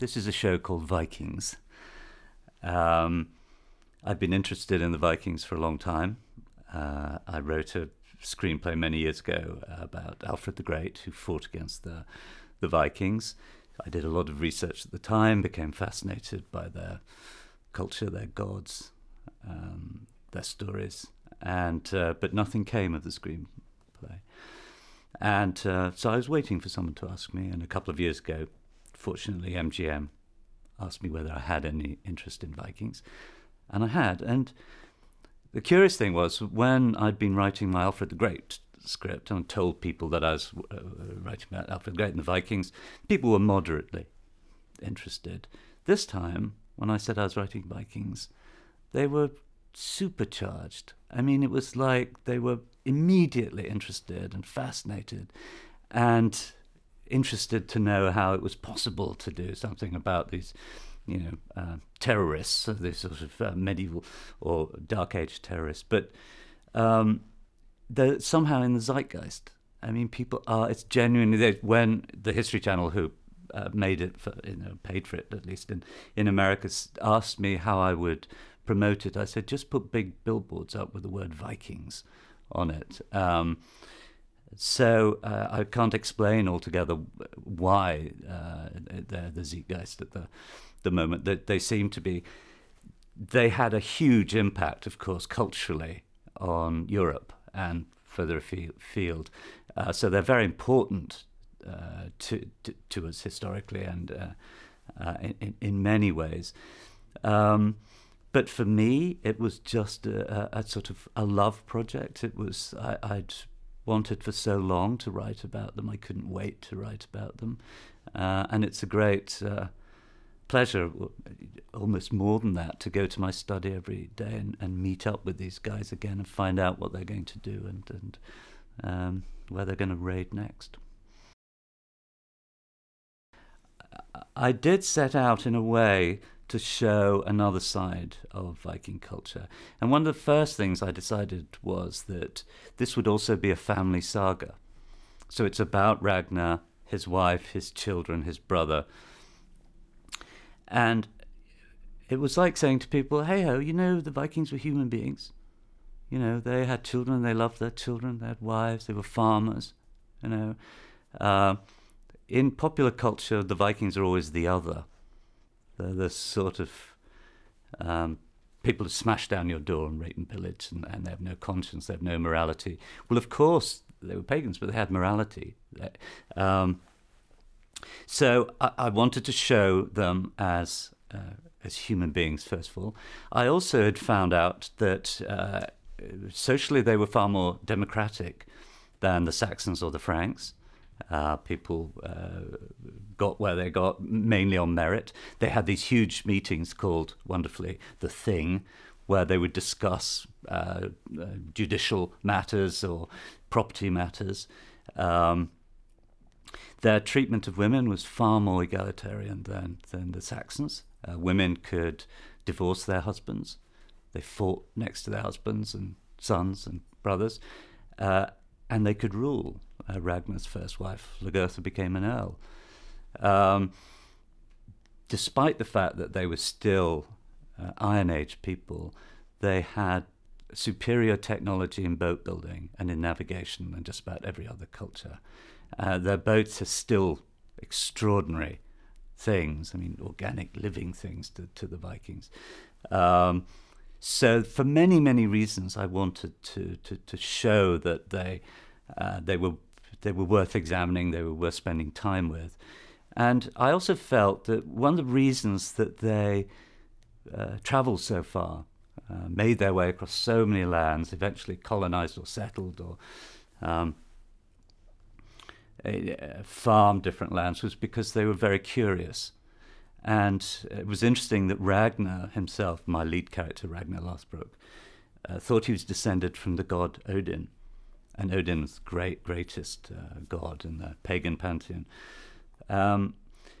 This is a show called Vikings. Um, I've been interested in the Vikings for a long time. Uh, I wrote a screenplay many years ago about Alfred the Great, who fought against the the Vikings. I did a lot of research at the time, became fascinated by their culture, their gods, um, their stories, and uh, but nothing came of the screenplay. And uh, so I was waiting for someone to ask me, and a couple of years ago, fortunately, MGM asked me whether I had any interest in Vikings, and I had. And the curious thing was when I'd been writing my Alfred the Great script and told people that I was uh, writing about Alfred the Great and the Vikings, people were moderately interested. This time, when I said I was writing Vikings, they were supercharged. I mean, it was like they were immediately interested and fascinated and interested to know how it was possible to do something about these, you know, uh, terrorists, these sort of uh, medieval or dark age terrorists. But um, they're somehow in the zeitgeist. I mean, people are, it's genuinely, they, when the History Channel, who uh, made it, for, you know, paid for it at least in, in America, asked me how I would promote it. I said, just put big billboards up with the word Vikings on it. Um, so uh, I can't explain altogether why uh, they're the Zeitgeist at the the moment. That they, seem to be. They had a huge impact, of course, culturally on Europe and further afield. Uh, so they're very important uh, to, to, to us historically and uh, uh, in, in many ways. Um, but for me, it was just a, a, a, sort of a love project. It was I, would wanted for so long to write about them. I couldn't wait to write about them, uh, and it's a great uh, pleasure, almost more than that, to go to my study every day and, and meet up with these guys again and find out what they're going to do and and um, where they're going to raid next. I did set out in a way to show another side of Viking culture. And one of the first things I decided was that this would also be a family saga. So it's about Ragnar, his wife, his children, his brother. And it was like saying to people, hey ho, you know, the Vikings were human beings. You know, they had children, they loved their children, they had wives, they were farmers, you know. Uh, in popular culture, the Vikings are always the other. The sort of um, people who smash down your door and rape and pillage, and, and, they have no conscience, they have no morality. Well, of course, they were pagans, but they had morality. Um, so I, I, wanted to show them as uh, as human beings. First of all, I also had found out that uh, socially they were far more democratic than the Saxons or the Franks. Uh, people uh, got where they got mainly on merit. They had these huge meetings called, wonderfully, the Thing, where they would discuss uh, uh judicial matters or property matters. Um, their treatment of women was far more egalitarian than, than the Saxons. Uh, women could divorce their husbands. They fought next to their husbands and sons and brothers, uh, and they could rule uh, Ragnar's first wife, Lagertha, became an earl. Um, despite the fact that they were still uh, Iron Age people, they had superior technology in boat building and in navigation than just about every other culture. Uh, their boats are still extraordinary things, I mean, organic living things to, to the Vikings. Um, so, for many, many reasons, I wanted to, to, to show that they, uh, they were they were worth examining, they were worth spending time with. And I also felt that one of the reasons that they uh, traveled so far, uh, made their way across so many lands, eventually colonized or settled or um, farmed different lands, was because they were very curious. And it was interesting that Ragnar himself, my lead character, Ragnar Lothbrok, uh, thought he was descended from the god Odin and Odin's great greatest uh, god in the pagan pantheon, um,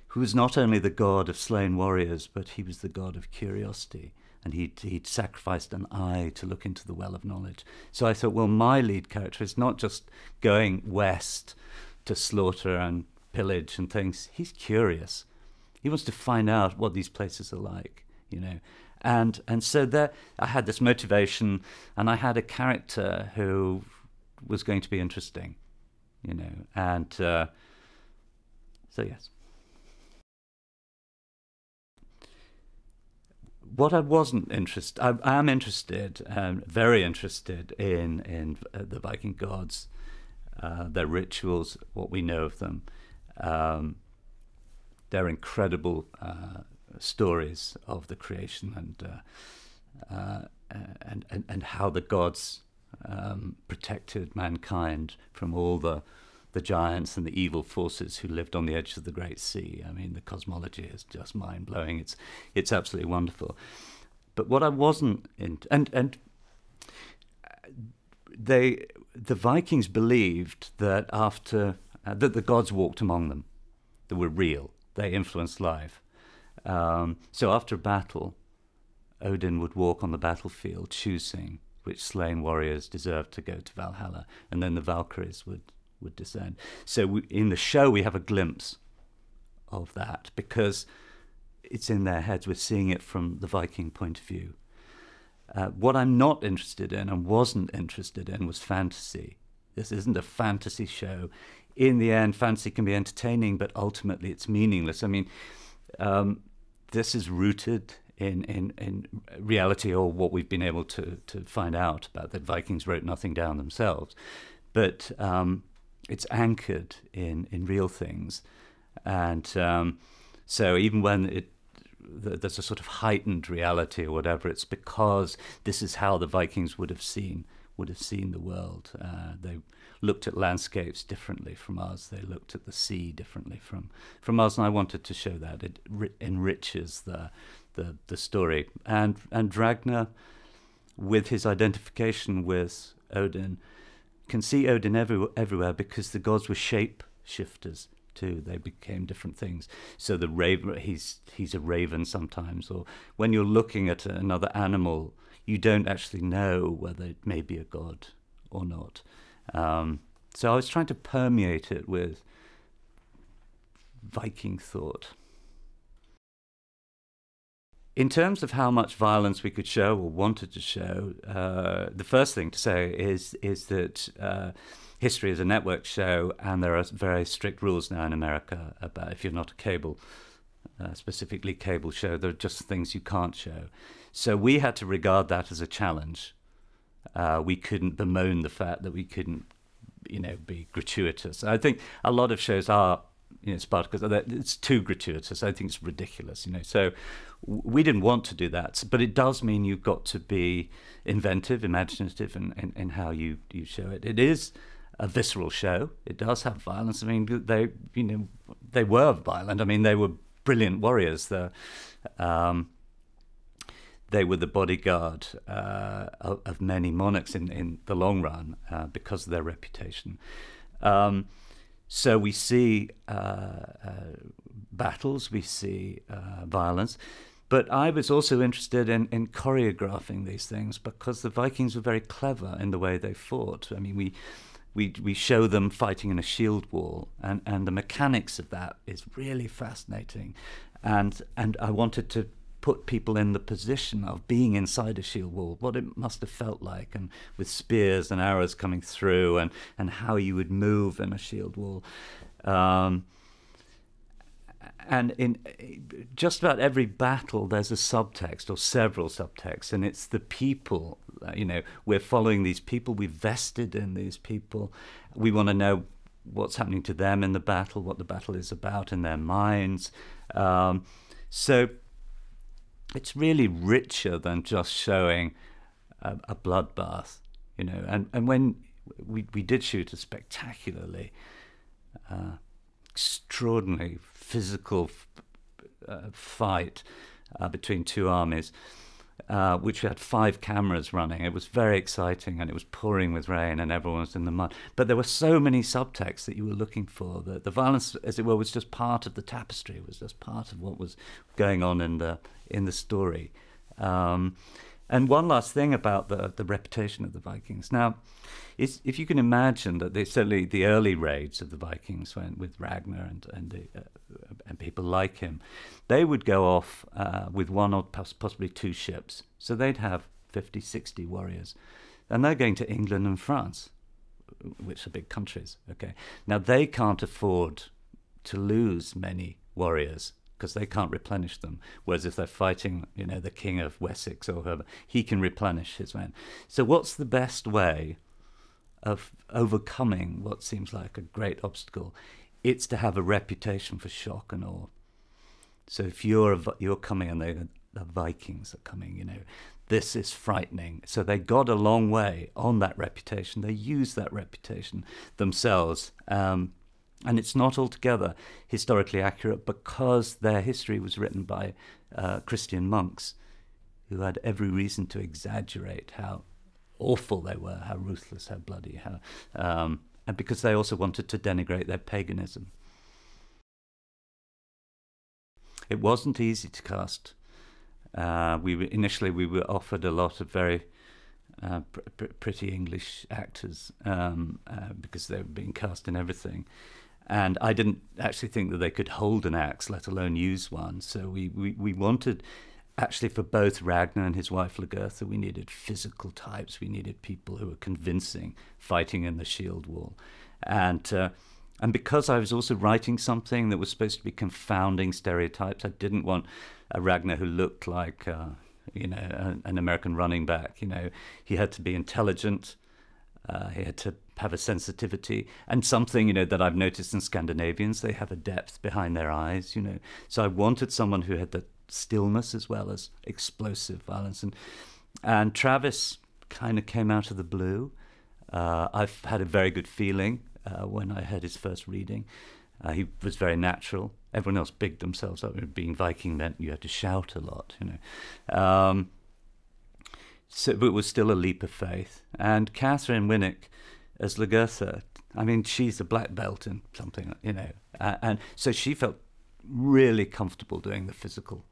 who was not only the god of slain warriors, but he was the god of curiosity. And he'd, he'd sacrificed an eye to look into the well of knowledge. So I thought, well, my lead character is not just going west to slaughter and pillage and things. He's curious. He wants to find out what these places are like, you know. And and so there, I had this motivation, and I had a character who was going to be interesting, you know. And uh, so yes. what I wasn't interested, I, I am interested, um, very interested in in uh, the Viking gods, uh, their rituals, what we know of them, um, their incredible uh, stories of the creation and, uh, uh, and and and how the gods um, protected mankind from all the the giants and the evil forces who lived on the edge of the Great Sea. I mean, the cosmology is just mind blowing. It's it's absolutely wonderful. But what I wasn't in, and and they the Vikings believed that after uh, that the gods walked among them, they were real. They influenced life. Um, so after a battle, Odin would walk on the battlefield, choosing which slain warriors deserved to go to Valhalla, and then the Valkyries would would descend. So we, in the show, we have a glimpse of that because it's in their heads. We're seeing it from the Viking point of view. Uh, what I'm not interested in and wasn't interested in was fantasy. This isn't a fantasy show. In the end, fantasy can be entertaining, but ultimately it's meaningless. I mean, um, this is rooted in, in, in reality or what we've been able to, to find out about that Vikings wrote nothing down themselves. But um, it's anchored in in real things, and um, so even when it there's a sort of heightened reality or whatever, it's because this is how the Vikings would have seen would have seen the world. Uh, they looked at landscapes differently from us. They looked at the sea differently from from us, and I wanted to show that it enriches the the the story. And and Ragnar, with his identification with Odin, can see Odin every, everywhere because the gods were shape shifters too. They became different things. So the raven, he's he's a raven sometimes, or when you're looking at another animal, you don't actually know whether it may be a god or not. Um, so I was trying to permeate it with Viking thought. In terms of how much violence we could show or wanted to show, uh, the first thing to say is is that uh, history is a network show, and there are very strict rules now in America about if you're not a cable, uh, specifically cable show, there are just things you can't show. So we had to regard that as a challenge. Uh, we couldn't bemoan the fact that we couldn't, you know, be gratuitous. I think a lot of shows are you know, Spartacus. It's too gratuitous. I think it's ridiculous. You know, so we didn't want to do that. But it does mean you've got to be inventive, imaginative, in, in, in how you you show it. It is a visceral show. It does have violence. I mean, they you know they were violent. I mean, they were brilliant warriors. The um, they were the bodyguard uh, of, of, many monarchs in, in the long run uh, because of their reputation. Um, so we see uh, uh, battles, we see uh, violence, but I was also interested in, in choreographing these things because the Vikings were very clever in the way they fought. I mean, we we we show them fighting in a shield wall, and, and the mechanics of that is really fascinating, and and I wanted to put people in the position of being inside a shield wall, what it must have felt like, and with spears and arrows coming through, and, and how you would move in a shield wall. Um, and in just about every battle, there's a subtext or several subtexts, and it's the people. Uh, you know, we're following these people, we've vested in these people. We want to know what's happening to them in the battle, what the battle is about in their minds. Um, so it's really richer than just showing a, a bloodbath, you know. And and when we we did shoot a spectacularly uh, extraordinary physical uh, fight uh, between two armies uh, which had five cameras running. It was very exciting, and it was pouring with rain, and everyone was in the mud. But there were so many subtexts that you were looking for. The, the violence, as it were, was just part of the tapestry. It was just part of what was going on in the in the story. Um, and one last thing about the the reputation of the Vikings. Now, if you can imagine that they, certainly the early raids of the Vikings went with Ragnar and and the, uh, and people like him, they would go off uh, with one or possibly two ships. So they'd have 50, 60 warriors. And they're going to England and France, which are big countries. Okay. Now they can't afford to lose many warriors because they can't replenish them. Whereas if they're fighting, you know, the king of Wessex or whoever, he can replenish his men. So what's the best way of overcoming what seems like a great obstacle? It's to have a reputation for shock and awe. So if you're a, you're coming and they, the Vikings are coming, you know, this is frightening. So they got a long way on that reputation. They used that reputation themselves. Um, and it's not altogether historically accurate because their history was written by uh, Christian monks who had every reason to exaggerate how awful they were, how ruthless, how bloody, how, um, and because they also wanted to denigrate their paganism. It wasn't easy to cast. Uh, we were, initially we were offered a lot of very uh, pr- pr- pretty English actors um, uh, because they were being cast in everything. And I didn't actually think that they could hold an axe, let alone use one. So we, we, we wanted, actually, for both Ragnar and his wife Lagertha, we needed physical types. We needed people who were convincing, fighting in the shield wall. And, uh, and because I was also writing something that was supposed to be confounding stereotypes, I didn't want a Ragnar who looked like, uh, you know, an American running back. You know, he had to be intelligent. Uh, he had to have a sensitivity and something you know that I've noticed in Scandinavians they have a depth behind their eyes you know so I wanted someone who had the stillness as well as explosive violence. And and Travis kind of came out of the blue. Uh, I've had a very good feeling uh, when I heard his first reading. Uh, he was very natural. Everyone else bigged themselves up. Being Viking meant you had to shout a lot you know. Um, so it was still a leap of faith. And Katheryn Winnick as Lagertha. I mean, she's a black belt in something, you know, and so she felt really comfortable doing the physical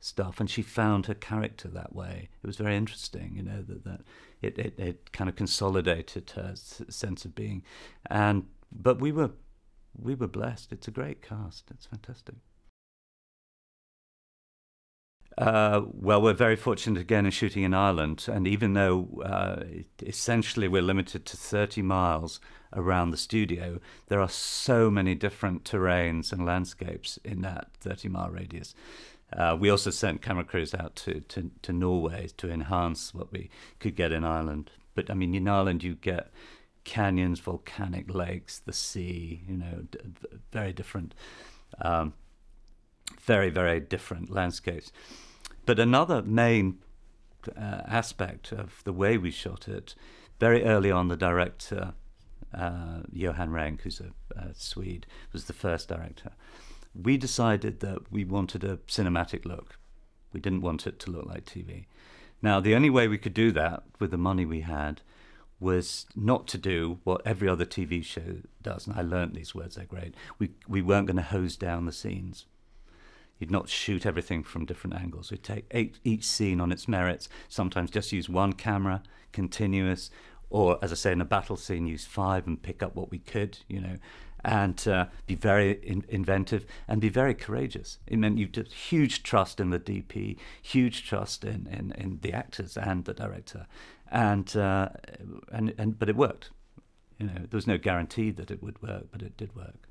stuff, and she found her character that way. It was very interesting, you know, that that it it, it kind of consolidated her sense of being, and but we were we were blessed. It's a great cast. It's fantastic. Uh, well, we're very fortunate again in shooting in Ireland, and even though uh, essentially we're limited to 30 miles around the studio, there are so many different terrains and landscapes in that 30 mile radius. Uh, we also sent camera crews out to, to, to Norway to enhance what we could get in Ireland. But I mean, in Ireland, you get canyons, volcanic lakes, the sea, you know, very different. Um, very, very different landscapes. But another main uh, aspect of the way we shot it, very early on, the director, uh, Johan Renck, who's a, a Swede, was the first director. We decided that we wanted a cinematic look. We didn't want it to look like TV. Now, the only way we could do that with the money we had was not to do what every other TV show does. And I learned these words, they're great. We, we weren't going to hose down the scenes. You'd not shoot everything from different angles. We'd take eight, each scene on its merits, sometimes just use one camera, continuous, or as I say, in a battle scene, use five and pick up what we could, you know, and uh, be very in- inventive and be very courageous. It meant you did huge trust in the DP, huge trust in, in, in the actors and the director, and, uh, and, and but it worked. You know, there was no guarantee that it would work, but it did work.